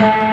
Feel